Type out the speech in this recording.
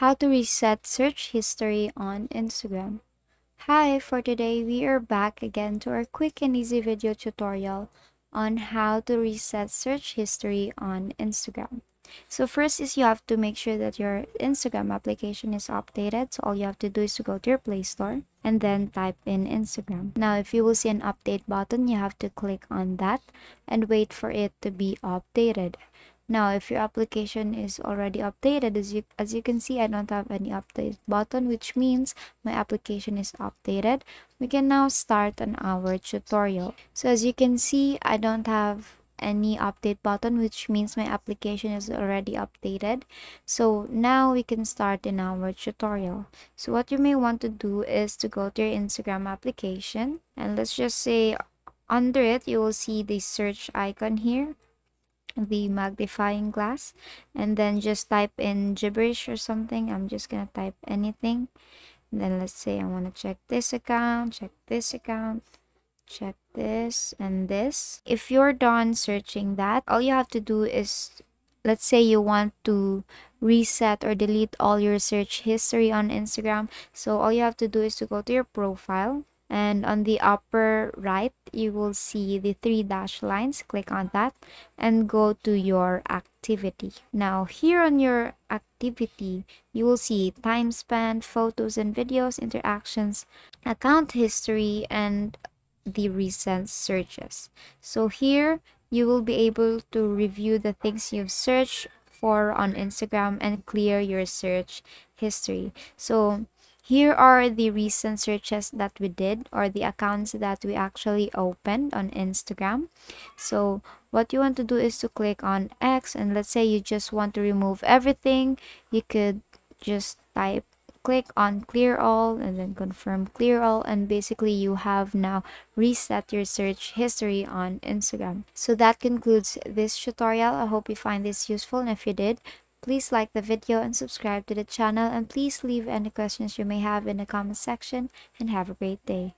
how to reset search history on Instagram. Hi, for today we are back again to our quick and easy video tutorial on how to reset search history on Instagram. So first is you have to make sure that your Instagram application is updated. So all you have to do is to go to your Play Store and then type in Instagram. Now if you will see an update button, you have to click on that and wait for it to be updated. Now, if your application is already updated, as you, as you can see, I don't have any update button, which means my application is updated. We can now start on our tutorial. So as you can see, I don't have any update button which means my application is already updated so now we can start in our tutorial so what you may want to do is to go to your instagram application and let's just say under it you will see the search icon here the magnifying glass and then just type in gibberish or something. I'm just gonna type anything. And then let's say i want to check this account check this account check this and this. If you're done searching that all you have to do is let's say you want to reset or delete all your search history on instagram. So all you have to do is to go to your profile and on the upper right you will see the three dash lines. Click on that and go to your activity. Now here on your activity you will see time spent photos and videos interactions account history and the recent searches. So here you will be able to review the things you've searched for on instagram and clear your search history. So here are the recent searches that we did or the accounts that we actually opened on Instagram. So what you want to do is to click on X and let's say you just want to remove everything. You could just type click on clear all and then confirm clear all and basically you have now reset your search history on Instagram. So that concludes this tutorial. I hope you find this useful and if you did, Please like the video and subscribe to the channel and please leave any questions you may have in the comment section and have a great day.